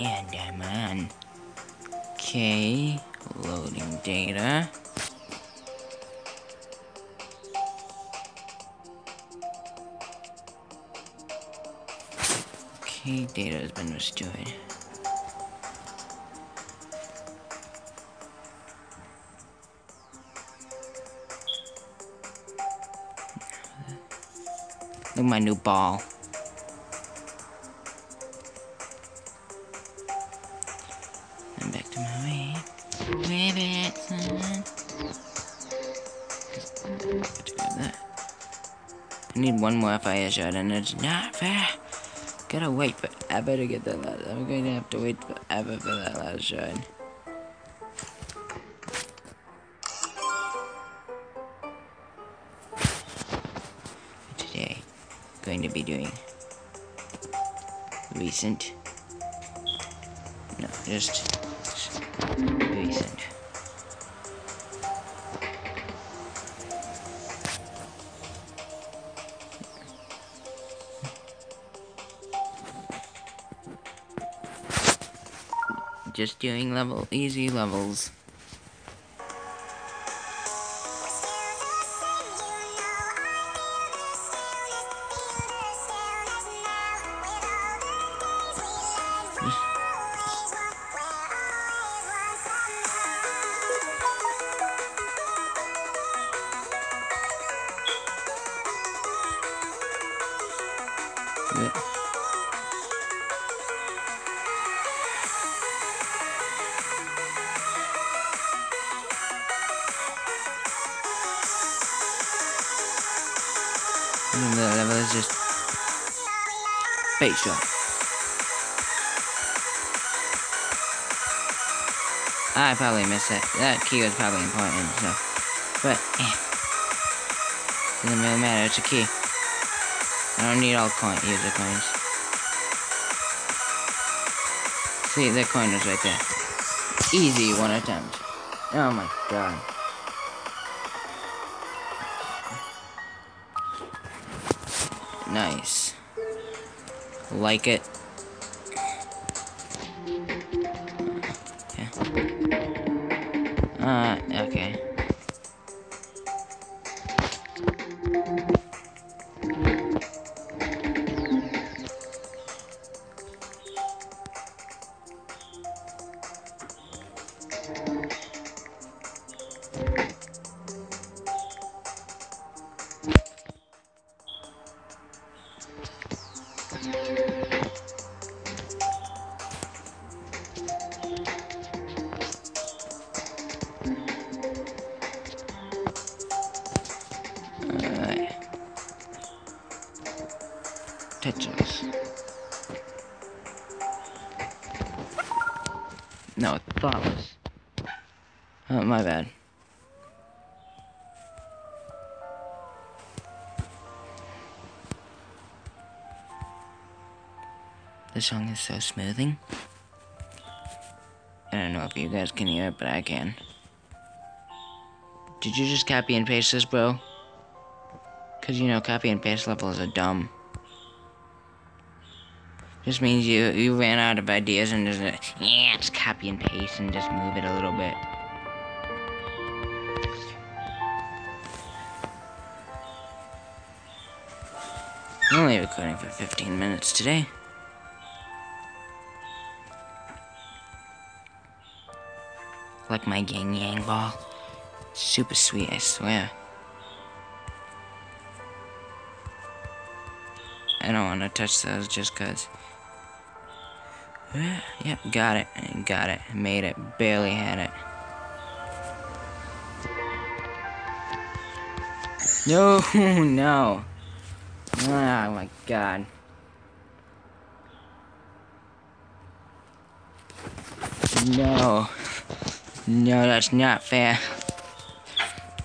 And I'm on. Okay, loading data. Okay, data has been restored. Look at my new ball. Need one more fire shot and it's not fair. Gotta wait forever to get that last. I'm going to have to wait forever for that last shot. Today, going to be doing recent. No, just recent. Just doing level easy levels. And the level is just. I probably missed that. That key was probably important, so. But, eh. Doesn't really matter, it's a key. I don't need all coin user coins. See, the coin was right there. Easy one attempt. Oh my god. Nice. Like it. Yeah. Uh, No, thoughtless. Oh, my bad. The song is so smoothing. I don't know if you guys can hear it, but I can. Did you just copy and paste this, bro? Cause you know copy and paste levels are dumb. Just means you you ran out of ideas and just yeah, just copy and paste and just move it a little bit. I'm only recording for 15 minutes today. Like my Gang Yang ball. Super sweet, I swear. I don't want to touch those just cause. Yeah, yep, got it. Got it. Made it. Barely had it. No, no. Oh my god. No. No, that's not fair.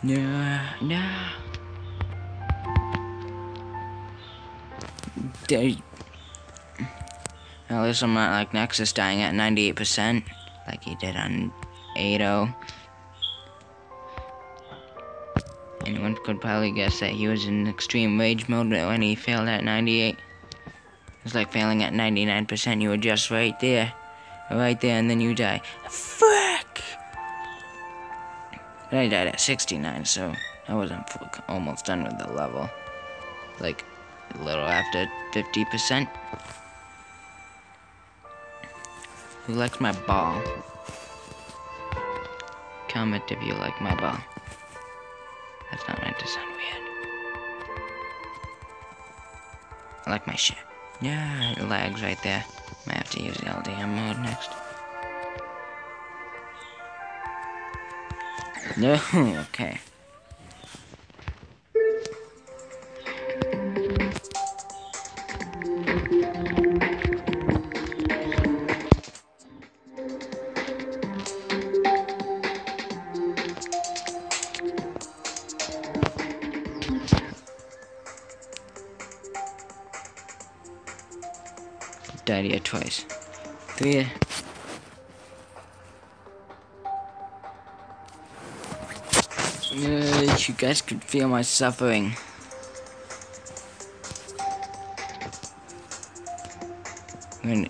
No, no. There. At least I'm not like Nexus dying at 98%, like he did on 8.0. Anyone could probably guess that he was in extreme rage mode when he failed at 98. It's like failing at 99%, you were just right there. Right there, and then you die. Fuck! But I died at 69, so I wasn't almost done with the level. Like, a little after 50%. Who like my ball? Comment if you like my ball. That's not meant to sound weird. I like my shit. Yeah, it lags right there. Might have to use the LDM mode next. No, okay. Here twice. Three. Uh, you guys could feel my suffering. When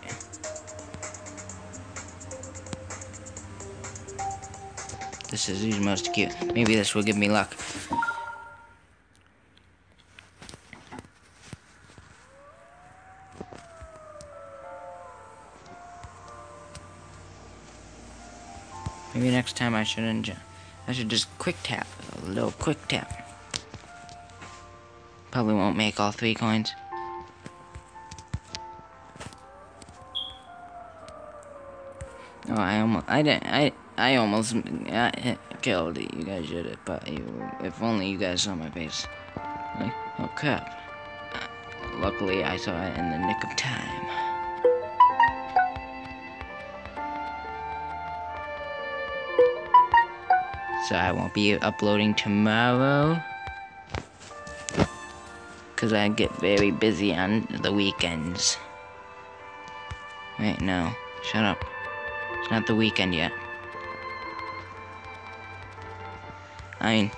this is the most cute. Maybe this will give me luck. Maybe next time I shouldn't. I should just quick tap. A little quick tap. Probably won't make all three coins. Oh, I almost, I didn't, I, I almost I killed it. You guys did it, but you, if only you guys saw my face. Like, oh crap. Uh, luckily, I saw it in the nick of time. So I won't be uploading tomorrow. Because I get very busy on the weekends. Wait, no. Shut up. It's not the weekend yet. I mean,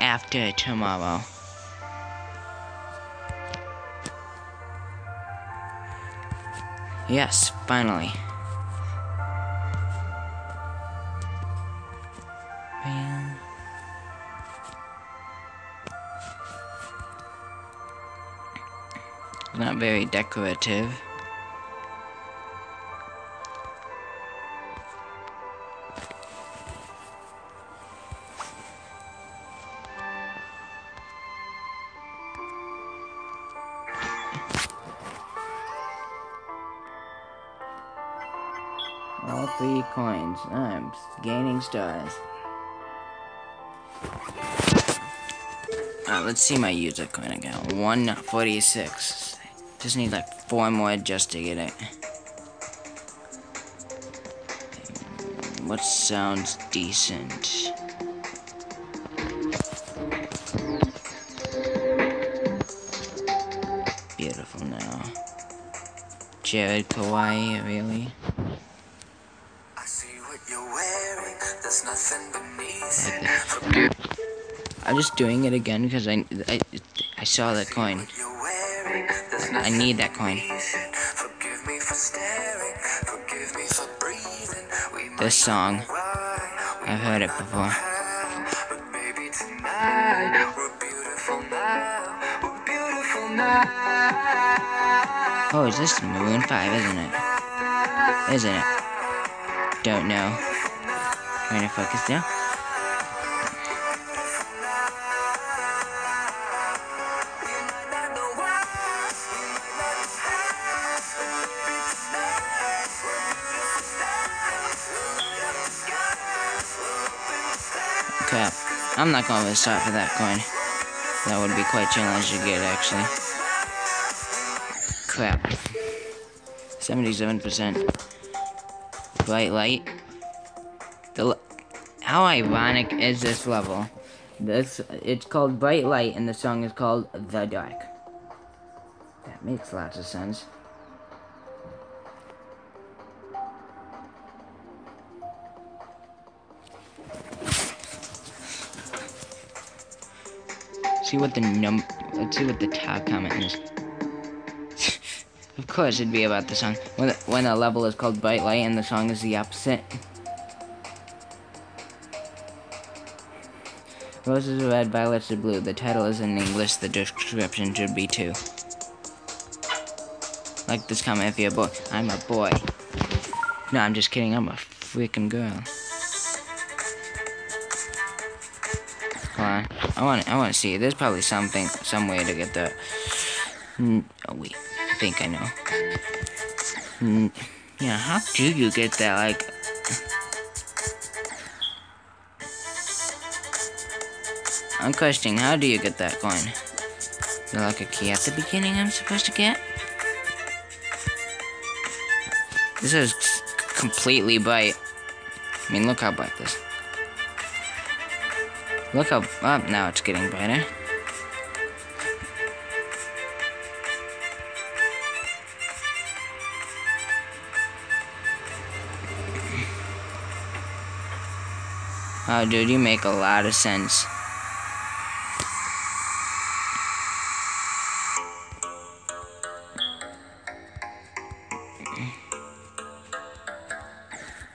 after tomorrow. Yes, finally. Not very decorative. All three coins. I'm gaining stars. Uh, let's see my user coin again. 146. Just need like four more just to get it. What sounds decent? Beautiful now. Jared Kawaii, really? I see what you're wearing. There's nothing beneath like I'm just doing it again because I, I, I saw that coin. I need that coin. This song, I've heard it before. Oh, is this Maroon 5, isn't it? Isn't it? Don't know. Trying to focus now. crap. I'm not going to start for that coin. That would be quite challenging to get, actually. Crap. 77%. Bright light. The How ironic is this level? This It's called Bright Light, and the song is called The Dark. That makes lots of sense. See what the num. Let's see what the top comment is. Of course it'd be about the song. When, when a level is called Bright Light and the song is the opposite. Roses are red, violets are blue. The title is in English, the description should be too. Like this comment if you're a boy. I'm a boy. No, I'm just kidding, I'm a freaking girl. Hold on. I want I want to see. There's probably something, some way to get the... Mm, oh, wait. I think I know. Mm, yeah, how do you get that, like... I'm questioning, how do you get that coin? Is there like a key at the beginning I'm supposed to get? This is completely bright. I mean, look how bright this. Look how, oh, now it's getting brighter. Oh, dude, you make a lot of sense.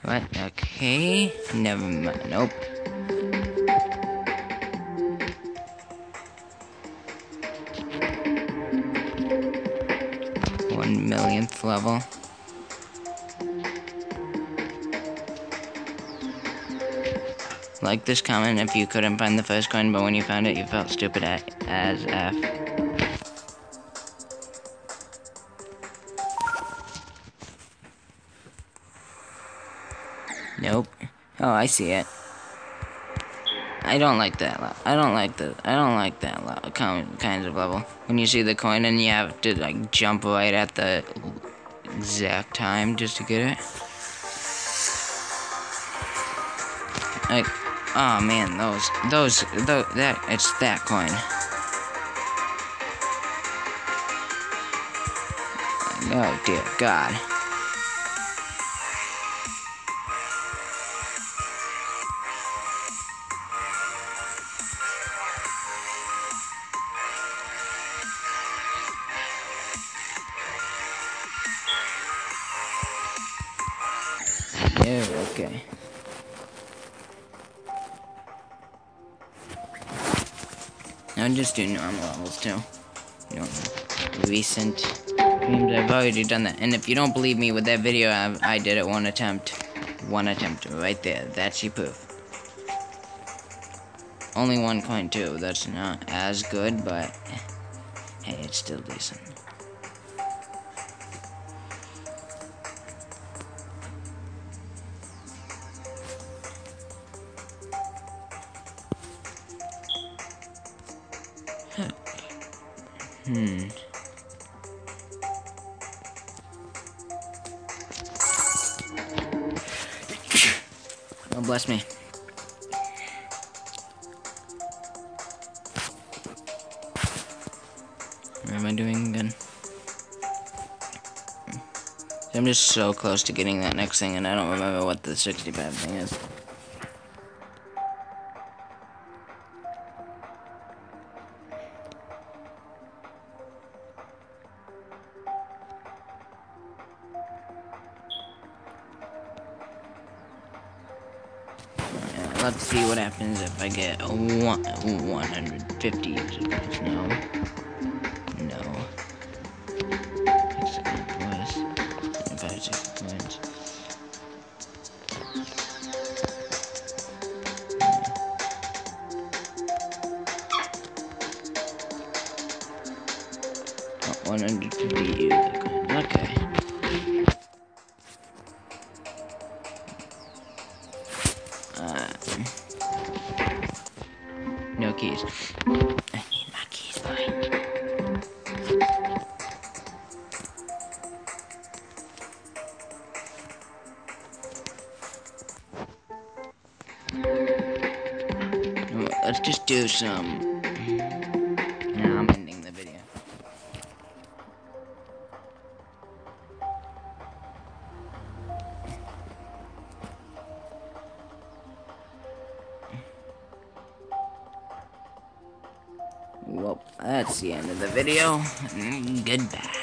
What? Okay. Never mind. Nope. level. Like this comment if you couldn't find the first coin, but when you found it, you felt stupid as F. Nope. Oh, I see it. I don't like that. I don't like the. I don't like that kind of level. When you see the coin and you have to like jump right at the exact time just to get it. Like, oh man, those, those, those that it's that coin. Oh dear God. Now just do normal levels too. You know, recent dreams. I've already done that. And if you don't believe me with that video, I, I did it one attempt. One attempt right there. That's your proof. Only one coin too. That's not as good, but hey, it's still decent. Hmm. Oh, bless me. What am I doing again? I'm just so close to getting that next thing, and I don't remember what the 65 thing is. Let's see what happens if I get a one, 150 user points. No. No. One hundred fifty. Okay. Let's just do some Nah, I'm ending the video. Well, that's the end of the video. Goodbye.